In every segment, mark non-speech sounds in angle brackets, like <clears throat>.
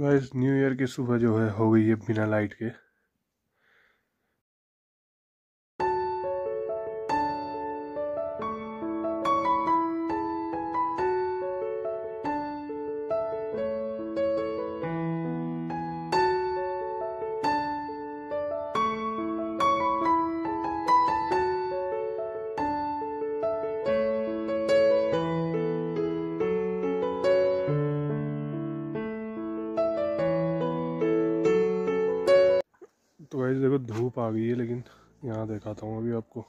Guys new year की सुबह जो है हो गई है बिना लाइट के। देखो धूप आ गई है, लेकिन यहाँ दिखाता हूँ अभी आपको।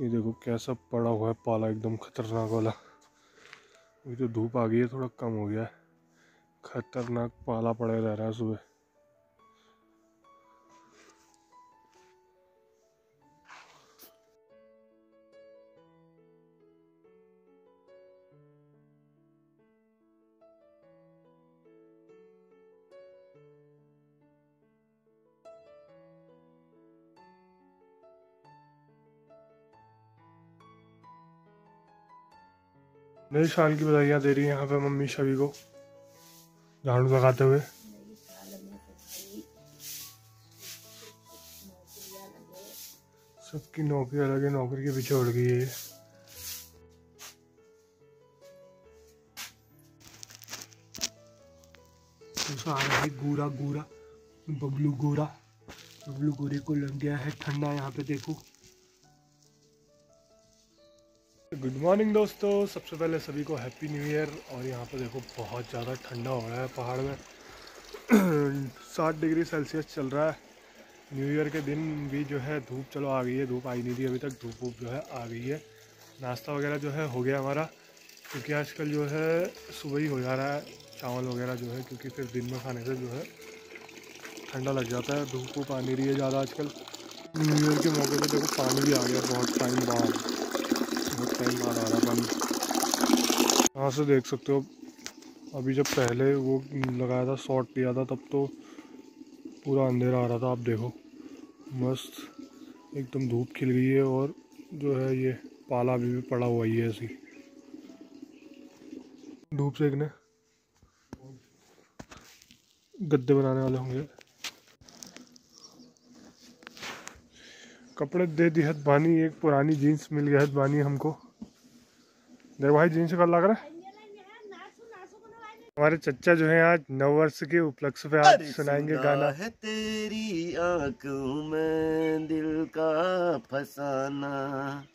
ये देखो कैसा पड़ा हुआ है पाला, एकदम खतरनाक वाला। अभी तो धूप आ गई है, थोड़ा कम हो गया है। खतरनाक पाला पड़े रह रहा है सुबह। नई साल की बधाइयाँ दे रही है यहाँ पे मम्मी सभी को। झाड़ू लगाते हुए। सबकी नौकरी अलग है, नौकरी के पीछे उड़ गई है है गोरा गोरा बबलू गोरा। बबलू गोरे को लग गया है ठंडा यहाँ पे, देखो। गुड मॉर्निंग दोस्तों। सबसे पहले सभी को हैप्पी न्यू ईयर और यहाँ पर देखो, बहुत ज़्यादा ठंडा हो रहा है पहाड़ में। <clears throat> साठ डिग्री सेल्सियस चल रहा है। न्यू ईयर के दिन भी जो है, धूप चलो आ गई है। धूप आई नहीं थी अभी तक। धूप वूप जो है, आ गई है। नाश्ता वगैरह जो है, हो गया हमारा। क्योंकि आजकल जो है, सुबह ही हो जा रहा है। चावल वगैरह जो है, क्योंकि फिर दिन में खाने से जो है, ठंडा लग जाता है। धूप वूप आ नहीं रही है ज़्यादा आजकल। न्यू ईयर के मौके पर देखो, पानी भी आ गया बहुत टाइम बाद। टाइम बाद आ रहा पानी यहाँ से देख सकते हो, अभी जब पहले वो लगाया था शॉर्ट लिया था, तब तो पूरा अंधेरा आ रहा था, आप देखो। मस्त, एकदम धूप खिल गई है और जो है ये पाला अभी भी पड़ा हुआ ही है ऐसी धूप सेकने गद्दे बनाने वाले होंगे। कपड़े दे दी हद बानी, एक पुरानी जीन्स मिल गया हद बानी हमको। देख भाई जीन्स का लग रहा है। हमारे चच्चा जो है आज नव वर्ष के उपलक्ष्य पे आज सुनाएँगे गाना। है तेरी आँखों में दिल का फसाना।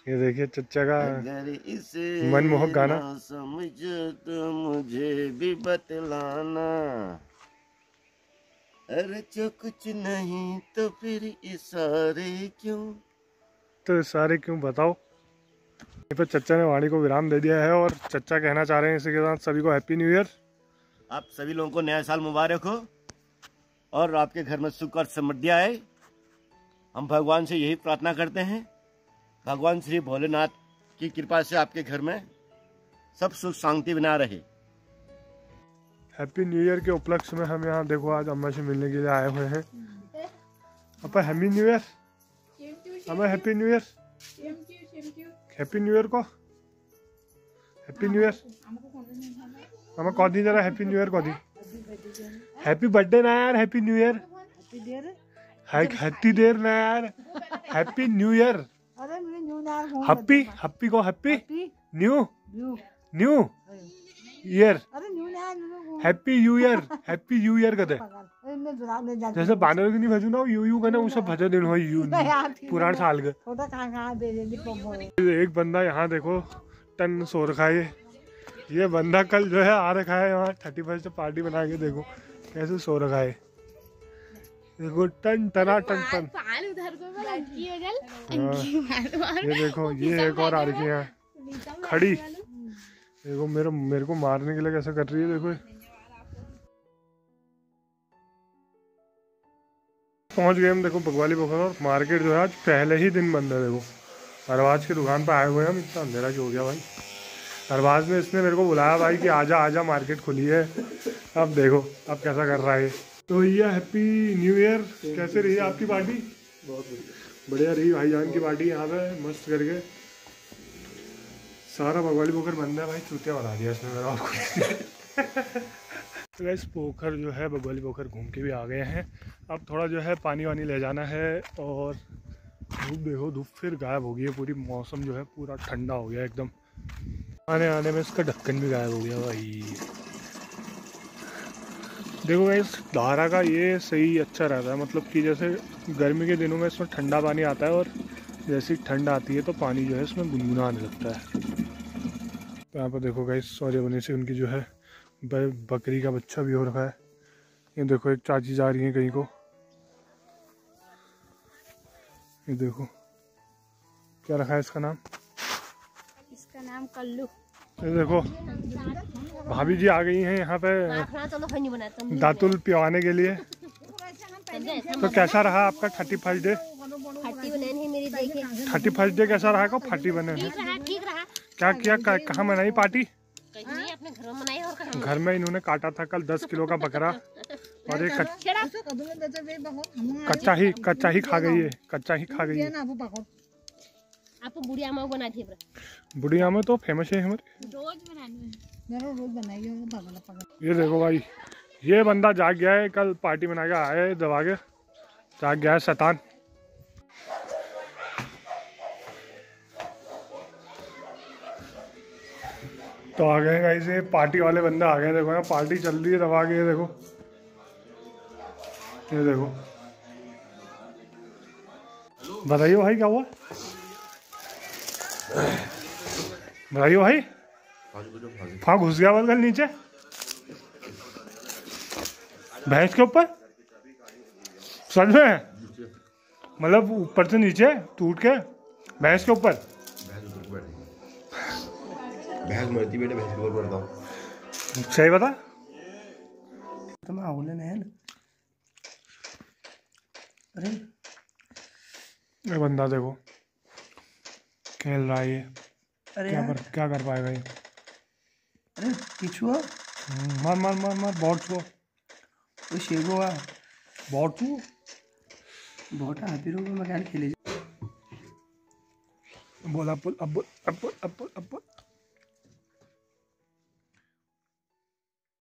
ये देखिए चच्चा का अगर इसे मनमोहक गाना। समझ तो मुझे भी बतलाना। अरे जो कुछ नहीं तो फिर इशारे क्यों? तो इशारे क्यों बताओ? ये पे चच्चा ने वाणी को विराम दे दिया है और चच्चा कहना चाह रहे हैं इसी के साथ सभी को हैप्पी न्यू ईयर आप सभी लोगों को नया साल मुबारक हो और आपके घर में सुख और समृद्धि आए। हम भगवान से यही प्रार्थना करते हैं। भगवान श्री भोलेनाथ की कृपा से आपके घर में सब सुख शांति बना रहे। हैप्पी न्यू ईयर के उपलक्ष्य में हम यहाँ देखो आज अम्मा से मिलने के लिए आए हुए हैं। अपा हैप्पी न्यू ईयर अम्मा happy new year happy new year को हैप्पी न्यू ईयर अम्मा कह दी जरा हैप्पी न्यू ईयर कह दी हैप्पी बर्थडे ना यार हैप्पी न्यू ईयर हैप्पी देर ना यार happy new year happy happy को happy new new new year अरे न्यू नार happy new year happy new year कहते अरे मैं जुराब ले जाती जैसे बानर की नहीं भजू ना यू यू कहना वो सब दिन हो यू पुराण साल के। छोटा कहाँ कहाँ दे दे पम्पो एक बंदा यहाँ देखो टन सो रखा है ये ये बंदा कल जो है आ रखा है यहाँ थर्टी फ़र्स्ट पार्टी बना के देखो कैसे सो रखा है देखो टन टना टन टन। को हो ये देखो ये एक और आ रखी है। खड़ी। देखो मेरे मेरे को मारने के लिए कैसे कर रही है देखो। पहुँच गए हम देखो बगवाली पोखर और मार्केट जो है आज पहले ही दिन बंद है देखो। अरबाज की दुकान पर आए हुए हम इतना अंधेरा क्यों हो गया भाई। अरबाज ने इसने मेरे को बुलाया भाई कि आजा आजा मार्केट खुली है। अब देखो अब कैसा कर रहा है तो ये हैप्पी न्यू ईयर। कैसे रही आपकी पार्टी? बहुत बढ़िया। रही भाईजान की पार्टी यहाँ पे मस्त करके। सारा बगवाली पोखर बंद है भाई चूतिया बना दिया इसने मेरा आपको <laughs> तो गैस पोखर जो है बगवाली पोखर घूम के भी आ गए हैं। अब थोड़ा जो है, पानी वानी ले जाना है और धूप देखो, धूप फिर गायब हो गई है। पूरी मौसम जो है, पूरा ठंडा हो गया एकदम। आने आने में इसका ढक्कन भी गायब हो गया भाई। देखो गैस धारा का ये सही अच्छा रहता है। मतलब कि जैसे गर्मी के दिनों में इसमें ठंडा पानी आता है और जैसी ठंड आती है तो पानी जो है, इसमें गुनगुना आने लगता है। तो यहाँ पर देखो सौर्य बने से उनकी जो है बकरी का बच्चा भी हो रखा है। ये देखो एक चाची जा रही है कहीं को। ये देखो क्या रखा है इसका नाम? इसका नाम कल्लू। ये देखो भाभी जी आ गई हैं यहाँ पे। हूँ दातुल पिवाने के लिए। तो कैसा रहा आपका thirty first day? Thirty first day कैसा रहा को फर्टी बने। ठीक रहा ठीक रहा। क्या किया? कहाँ मनाई पार्टी? कहीं अपने घर में घर में इन्होंने काटा था कल दस किलो का बकरा और हम कच्चा ही कच्चा ही खा गई है कच्चा ही खा गई है। आपको बुढ़िया में तो फ़ेमस है हमारे। रोज बनानी है। ये देखो भाई ये बंदा जाग गया है कल पार्टी बना के आया है दबा के। जाग गया है शैतान। तो आ गए गाइस ये पार्टी वाले बंदे आ गए, देखो यहाँ पार्टी चल रही है दबा के ये देखो। ये देखो। बताइए भाई, क्या हुआ? बताइए भाई। हाँ घुस गया बलगल नीचे। भैंस के ऊपर? सच में? मतलब ऊपर से नीचे, टूट के? भैंस के ऊपर? भैंस मरती बेटे भैंस के ऊपर पड़ता हूँ। सही बता? तो मैं बोले नहीं ना? अरे। ये बंदा देखो खेल रहा है ये। अरे क्या कर क्या कर पाएगा ये अरे किचुआ हम्म, मार मार मार मार बॉट को वो शेगो हुआ? बॉट को बहुत हाथी रोग में क्या खेले बोल अब अब बोल अब बोल अब बोल अब बोल।